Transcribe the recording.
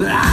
Ah!